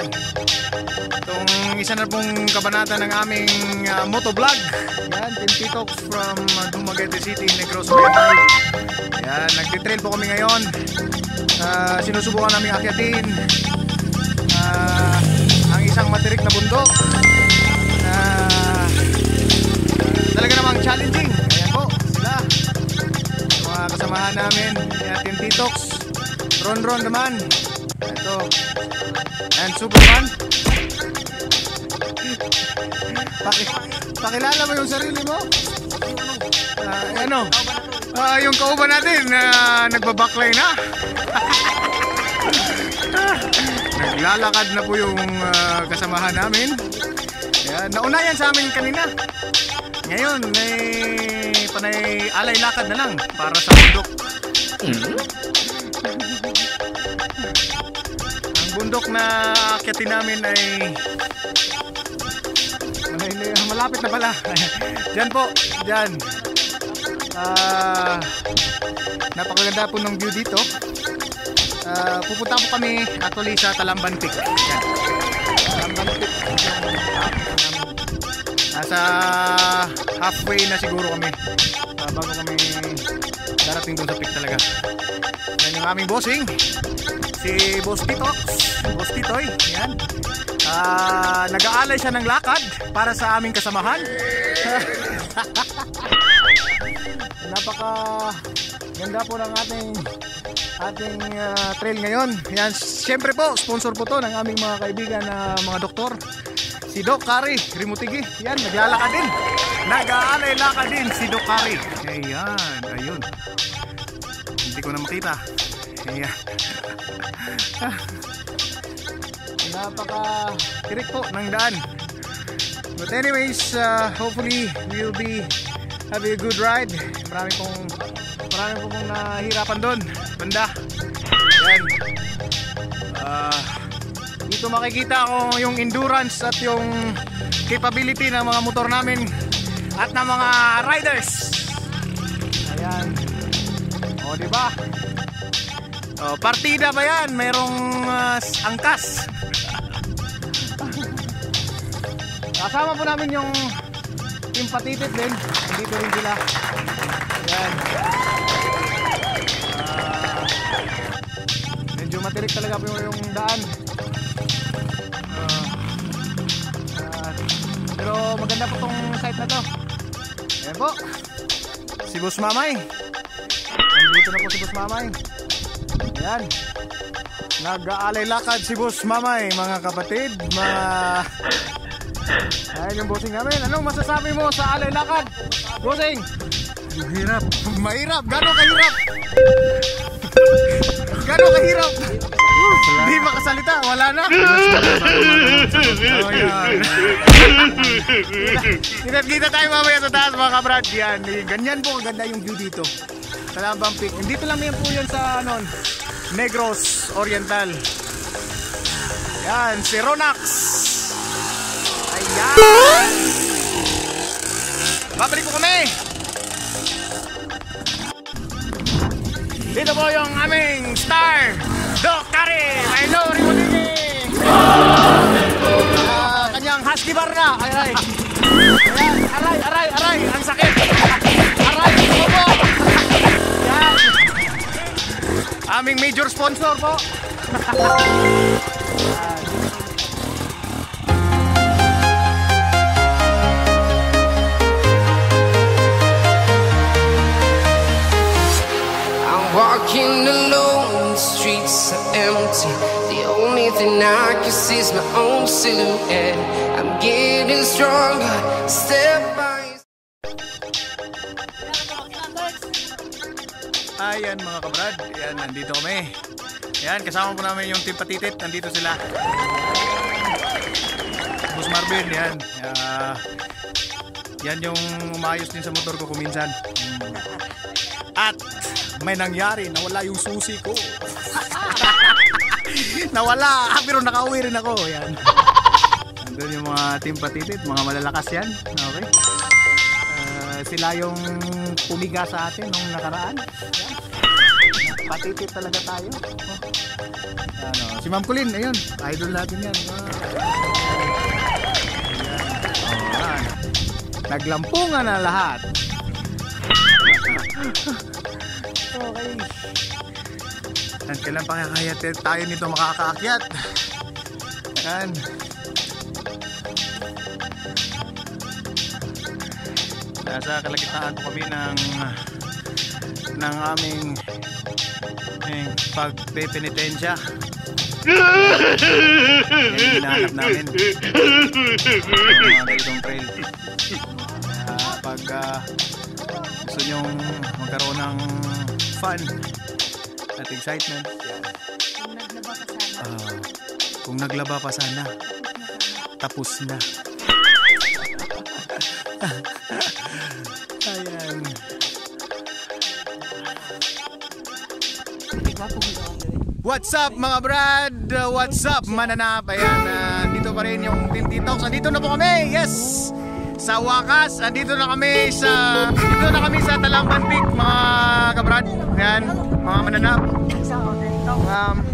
rin. Yan. Itong isa na pong kabanata ng aming uh, motovlog. Yan, Tintitos from uh, Dumaguete City, Negros Oriental. Yan, nagtitrail po kami ngayon. Uh, sinusubukan namin akyatin uh, ang isang matirik na bundok. Uh, talaga namang challenging. Ayan po, sila mga kasamahan namin yan Team Titox Ron Ron naman ito. And Superman? Paki, pakilala mo yung sarili mo? Ah, ano? Ah, yung kauban natin na nagbabaklay na? Naglalakad na po yung ah, kasamahan namin. Yan, nauna yan sa amin kanina. Ngayon, may panay alay lakad na lang para sa bundok. Ang bundok na akyatin namin ay malapit na pala. Diyan po, diyan. Ah, napakaganda po ng view dito. Ah, pupunta po kami actually sa Talamban Peak. Talamban Peak. Nasa halfway na siguro kami uh, bago kami darating doon sa peak talaga. Yan yung aming bossing. Si Boss Titoy. Yan. Ah, nag-aalay siya ng lakad para sa aming kasamahan. Napaka ganda po ng ating ating ah, trail ngayon. Yan, syempre po, sponsor po to ng aming mga kaibigan na mga doktor. Si Doc Kari, Rimutigi. Yan, naglalakad din. Nag-aalay lakad din si Doc Kari. Ayan, ayun. Hindi ko na makita. Ayan. Napaka tirik po ng daan. But anyways, uh, hopefully we'll be having a good ride. Marami pong marami po pong nahihirapan doon. Banda. Yan. Ah, dito makikita ko yung endurance at yung capability ng mga motor namin at ng mga riders. Ayan. O, di ba? O, partida ba yan? Merong ah, angkas. Kasama po namin yung team patitit din. Dito rin sila. Ayan. Ah, medyo matirik talaga po yung daan. Ah, pero maganda po tong site na to. Ayan po. Si Boss Mamay. Nandito na po si Boss Mamay. Ayan. Nag-aalay lakad si Boss Mamay, mga kapatid, mga... Ayan yung bossing namin. Anong masasabi mo sa alay lakad? Bossing! Mahirap. Mahirap? Gano'ng kahirap? Gano'ng kahirap? Hindi makasalita, wala na. Oh, yan. Kita-kita tayo mamaya sa taas mga kabrad. Yan, ganyan po, ganda yung view dito. Talabang Peak. Dito lang yan po yan sa ano, Negros Oriental. Yan, si Ronax. Ayan. Babalik po kami. Dito po yung aming star, Doc Kari, Minori Monini. Ah, kanyang husky bar na. Ay, ay. Aming major sponsor po. I'm walking alone, the streets are empty. The only thing I can see is my own silhouette. I'm getting stronger, step Ayan mga kabrad, ayan nandito kami. Ayan kasama po namin yung team patitit, nandito sila. Boss Marvin, yan. Ah, yan yung umayos din sa motor ko kuminsan. At may nangyari, nawala yung susi ko. nawala, ah, pero nakauwi rin ako. Yan. Nandun yung mga team patitit, mga malalakas yan. Okay. Sila yung pumiga sa atin nung nakaraan. Yan. Patitit talaga tayo. Oh. Ano, si Ma'am Colin, ayun, idol natin yan. Ah. Ayan. Oh. Naglampungan na lahat. okay. Kailan pa kaya tayo nito makakaakyat? Yan. Nasa kalagitnaan po kami ng ng aming aming pagpepenitensya. Yan hinahanap namin. Mga ganitong trail. Ah, pag ah, gusto nyong magkaroon ng fun at excitement, yan. Ah, kung naglaba pa sana, tapos na. Ayan. What's up mga brad? What's up mananap? Ayan, uh, dito pa rin yung Team Titox. Andito na po kami, yes! Sa wakas, andito na kami sa dito na kami sa Talamban Peak mga kabrad. Ayan, mga mananap. Um,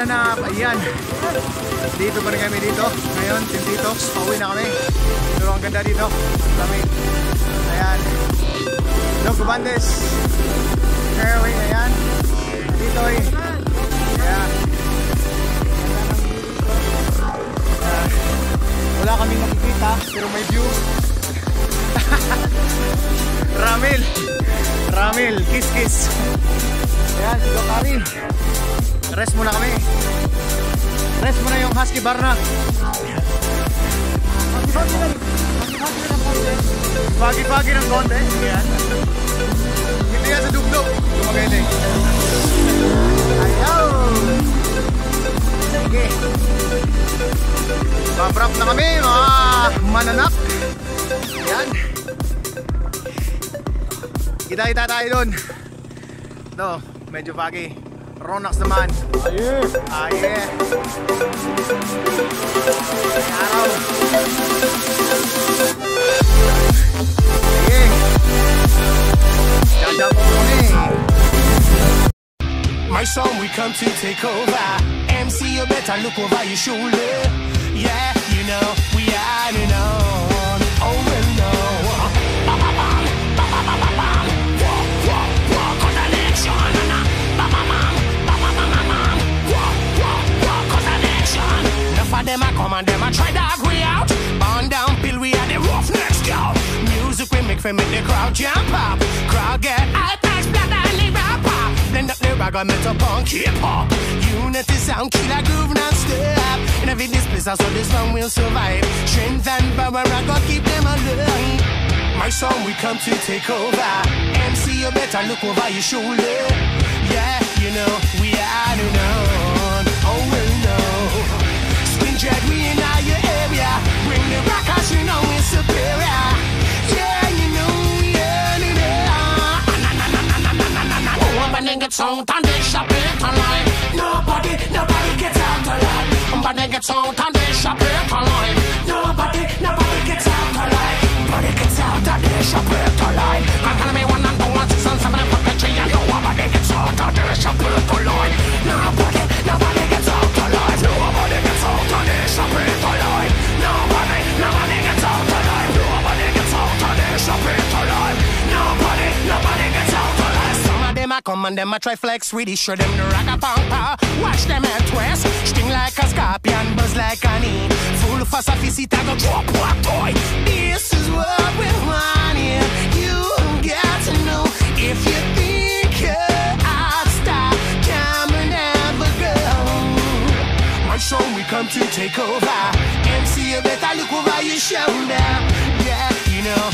mananap? Ayan. Dito pa rin kami dito. Ngayon, Team Detox. Pauwi na kami. Pero ang ganda dito. Lamig. Ayan. Doc Gubandes. Fairway, ayan. Dito eh. Muna yung Husky Bar na. Pagi-pagi ng konti. Hindi yan sa dugdog. Magaling. Ayaw! Sige. Babrap na kami, mga mananak. Yan. Kita-kita tayo doon. Ito, medyo foggy. Ronax naman. Aye. Aye. Araw. My song, we come to take over. MC, you better look over your shoulder. Yeah, you know, we are you know. Them a come and them a try to agree out. Burn down, pill, we are the roof next yo. Music we make for make the crowd jump up. Crowd get hype, nice blood and the rapper. Blend up the ragga metal punk hip hop. Unity sound killer groove non-stop. In every this place, so this song will survive. Strength and power, I gotta keep them alive. My song, we come to take over. MC, you better look over your shoulder. Yeah, you know, we are the known. We in all your area. Bring the rock, cause you know it's superior. Yeah, you know, yeah, yeah. Oh, I'm a nigga, they shop it online. Nobody, nobody gets out alive. I'm a nigga, they shop it online. Nobody, nobody gets out alive. Nobody gets out of this shop it online. I'm gonna be one and one, six and seven, and four, three, and they shop. Nobody. Come and them a try flex with it. Show them the rock a Watch them and twist. Sting like a scorpion, buzz like an e. Full for sophisticated, go drop what toy. This is what we want here. You got to know if you think Song, we come to take over. MC, you better look over your shoulder. Yeah, you know,